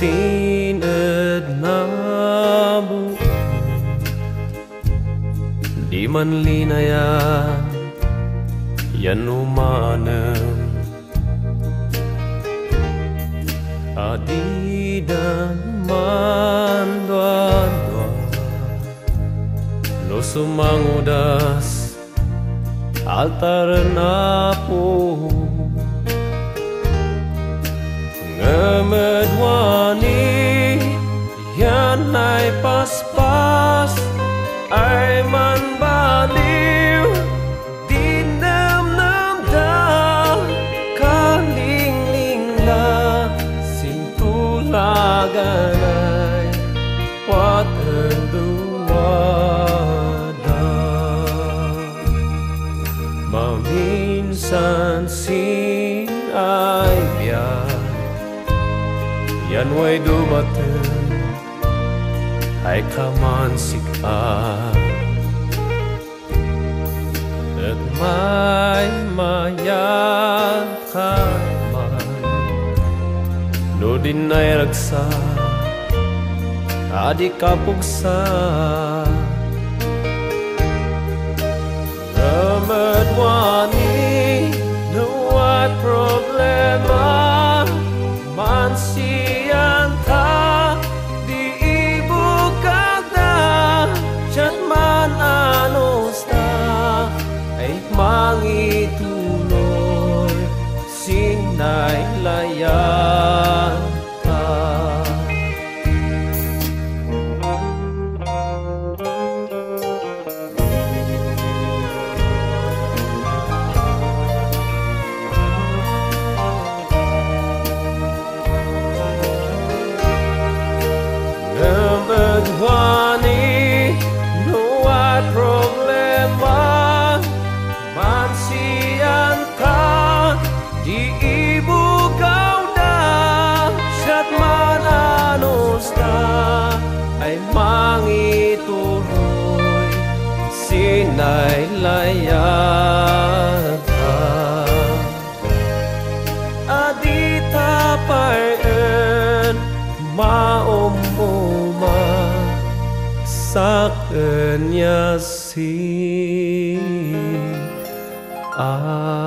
seen ednabu Di man linaya yan adi Adida man dua dua Lo sumangudas altar na Yan ay paspas Ay man baliw Di namnamda Kalingling na Sintulagan ay Waterduwada Maminsan sin ay biyak yan way dumating Hij kan man maya aan. Het mij maar ja man. No Ay mangituloy Sinay layan ta Ka Adita paen maumuma sa kanya si Ah